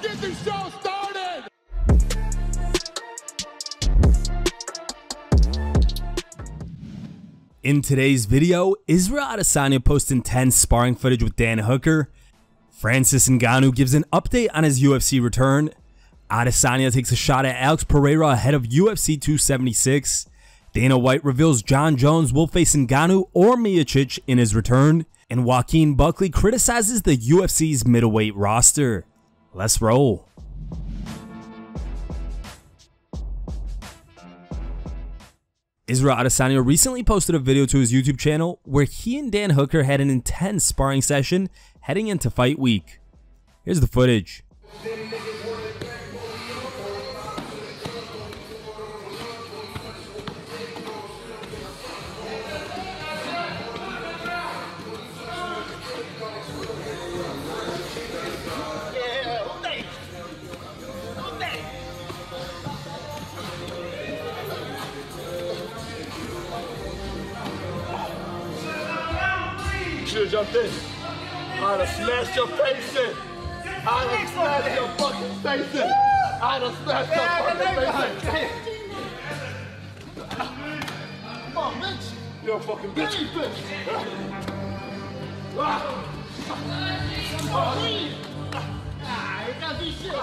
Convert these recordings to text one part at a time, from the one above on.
Get this show started! In today's video, Israel Adesanya posts intense sparring footage with Dan Hooker. Francis Ngannou gives an update on his UFC return. Adesanya takes a shot at Alex Pereira ahead of UFC 276. Dana White reveals Jon Jones will face Ngannou or Miocic in his return. And Joaquin Buckley criticizes the UFC's middleweight roster. Let's roll. Israel Adesanya recently posted a video to his YouTube channel where he and Dan Hooker had an intense sparring session heading into fight week. Here's the footage. Should have jumped in. I'd have smashed your face in. I'd have smashed your fucking face in. I'd have smashed your fucking face in. Come on, bitch. You're a fucking bitch. bitch. Ah. Ah, leave. Ah, you gotta be shit.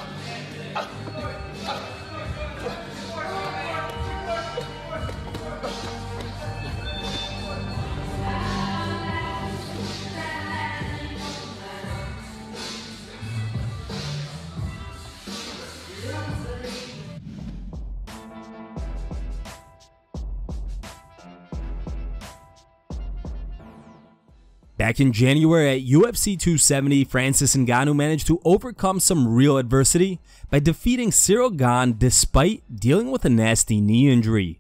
Back in January at UFC 270, Francis Ngannou managed to overcome some real adversity by defeating Cyril Gane despite dealing with a nasty knee injury.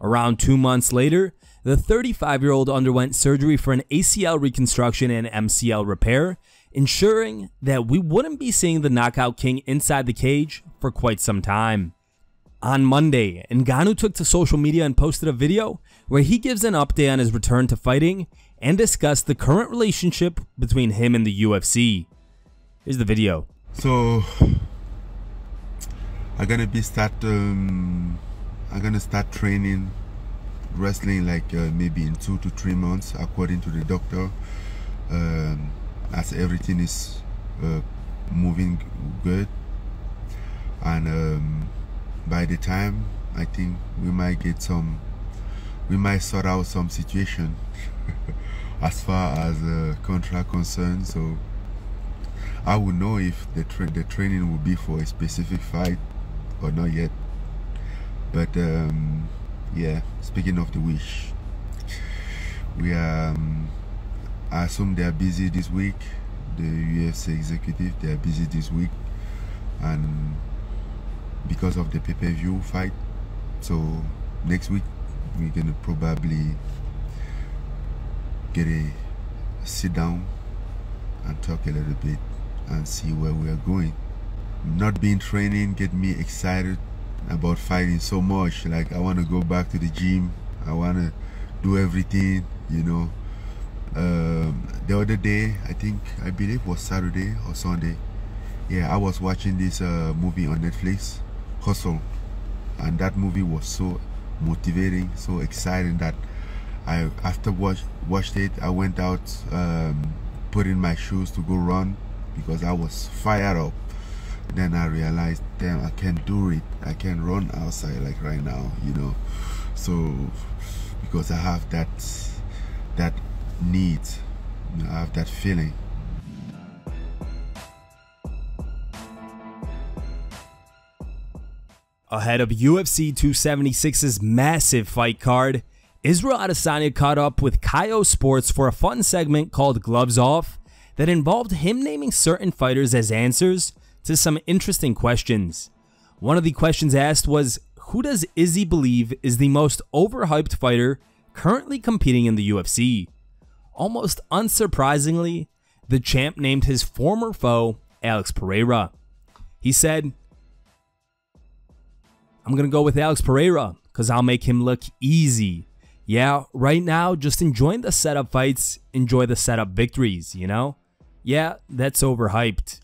Around two months later, the 35-year-old underwent surgery for an ACL reconstruction and MCL repair, ensuring that we wouldn't be seeing the knockout king inside the cage for quite some time. On Monday, Ngannou took to social media and posted a video where he gives an update on his return to fighting and discuss the current relationship between him and the UFC. Here's the video. So I'm gonna be start. Um, I'm gonna start training wrestling like uh, maybe in two to three months, according to the doctor. Um, as everything is uh, moving good, and um, by the time I think we might get some, we might sort out some situation as far as uh, contract concerned. So I will know if the tra- the training will be for a specific fight or not yet. But um, yeah, speaking of the wish, we are. Um, I assume they are busy this week. The UFC executive they are busy this week, and because of the pay-per-view fight, so next week we're gonna probably get a sit down and talk a little bit and see where we are going. Not being training get me excited about fighting so much. Like I want to go back to the gym. I want to do everything, you know. Um, the other day, I think I believe was Saturday or Sunday. Yeah, I was watching this uh, movie on Netflix, Hustle, and that movie was so motivating, so exciting that I after watch watched it, I went out, um, put in my shoes to go run because I was fired up. Then I realized, damn, I can't do it. I can't run outside like right now, you know. So because I have that that need, I have that feeling. Ahead of UFC 276's massive fight card, Israel Adesanya caught up with Kayo Sports for a fun segment called Gloves Off that involved him naming certain fighters as answers to some interesting questions. One of the questions asked was, who does Izzy believe is the most overhyped fighter currently competing in the UFC? Almost unsurprisingly, the champ named his former foe, Alex Pereira. He said, I'm going to go with Alex Pereira because I'll make him look easy. Yeah, right now, just enjoying the setup fights, enjoy the setup victories, you know? Yeah, that's overhyped.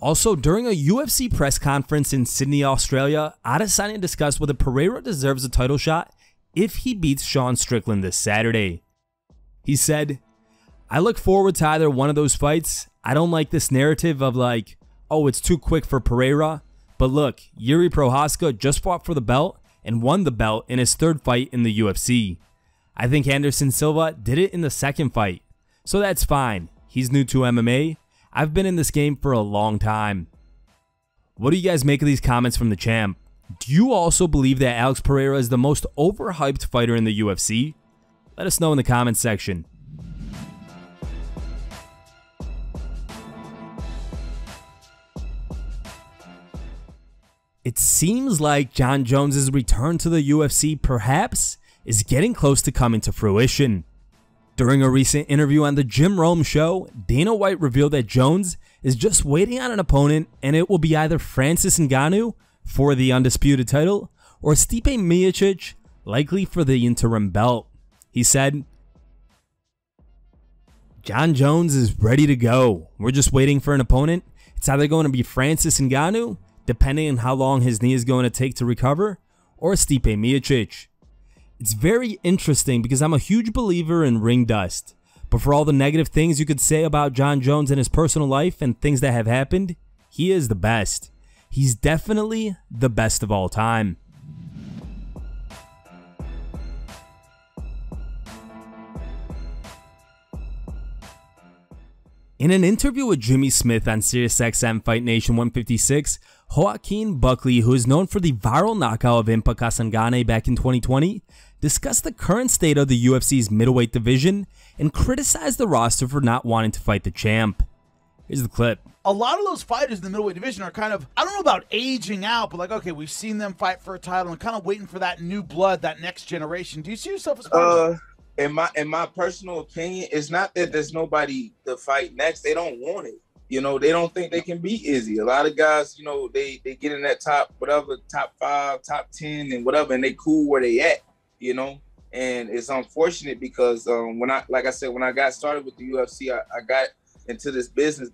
Also, during a UFC press conference in Sydney, Australia, Adesanya discussed whether Pereira deserves a title shot if he beats Sean Strickland this Saturday. He said, I look forward to either one of those fights. I don't like this narrative of like, oh, it's too quick for Pereira. But look, Jiri Prochazka just fought for the belt and won the belt in his third fight in the UFC. I think Anderson Silva did it in the second fight. So that's fine. He's new to MMA. I've been in this game for a long time. What do you guys make of these comments from the champ? Do you also believe that Alex Pereira is the most overhyped fighter in the UFC? Let us know in the comments section. It seems like Jon Jones's return to the UFC perhaps is getting close to coming to fruition. During a recent interview on the Jim Rome show, Dana White revealed that Jones is just waiting on an opponent and it will be either Francis Ngannou for the undisputed title or Stipe Miocic likely for the interim belt. He said, Jon Jones is ready to go. We're just waiting for an opponent. It's either going to be Francis Ngannou depending on how long his knee is going to take to recover, or Stipe Miocic. It's very interesting because I'm a huge believer in ring dust, but for all the negative things you could say about Jon Jones and his personal life and things that have happened, he is the best. He's definitely the best of all time. In an interview with Jimmy Smith on SiriusXM Fight Nation 156, Joaquin Buckley, who is known for the viral knockout of Impa Kasanganay back in 2020, discussed the current state of the UFC's middleweight division and criticized the roster for not wanting to fight the champ. Here's the clip. A lot of those fighters in the middleweight division are kind of, I don't know about aging out, but like, okay, we've seen them fight for a title and kind of waiting for that new blood, that next generation. Do you see yourself as uh, in my in my personal opinion, it's not that there's nobody to fight next. They don't want it. You know, they don't think they can beat Izzy. A lot of guys, you know, they they get in that top whatever, top five, top ten, and whatever, and they cool where they at. You know, and it's unfortunate because um, when I, like I said, when I got started with the UFC, I, I got into this business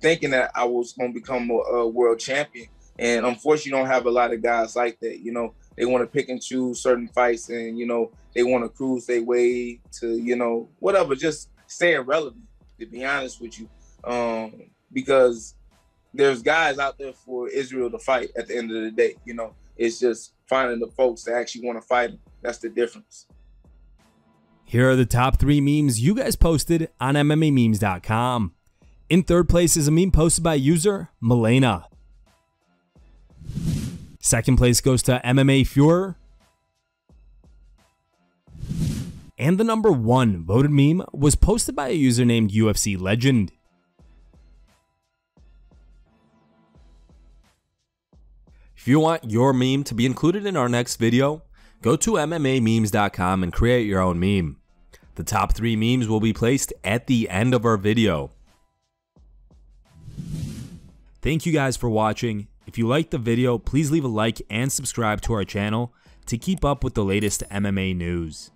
thinking that I was going to become a, a world champion, and unfortunately, you don't have a lot of guys like that. You know, they want to pick and choose certain fights, and you know, they want to cruise their way to, you know, whatever, just staying relevant. To be honest with you, um, because there's guys out there for Israel to fight at the end of the day. You know, it's just finding the folks that actually want to fight. That's the difference. Here are the top three memes you guys posted on MMAmemes.com. In third place is a meme posted by user Milena. Second place goes to MMA Fuhrer. And the number one voted meme was posted by a user named UFC Legend. If you want your meme to be included in our next video, go to MMAmemes.com and create your own meme. The top three memes will be placed at the end of our video. Thank you guys for watching. If you liked the video, please leave a like and subscribe to our channel to keep up with the latest MMA news.